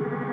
you